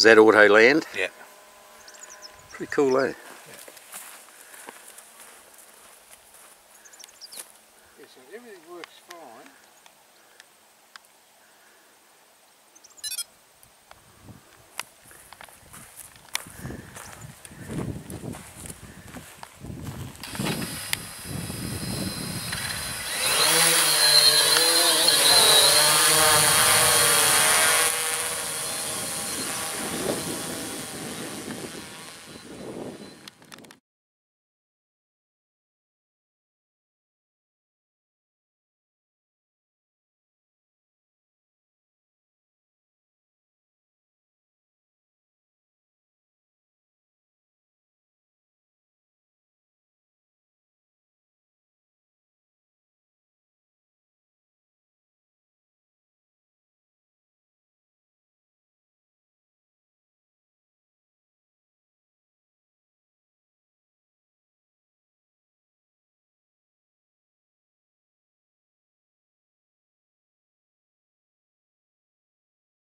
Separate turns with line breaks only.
Is that auto land?
Yeah.
Pretty cool, eh? Yeah, so everything works fine.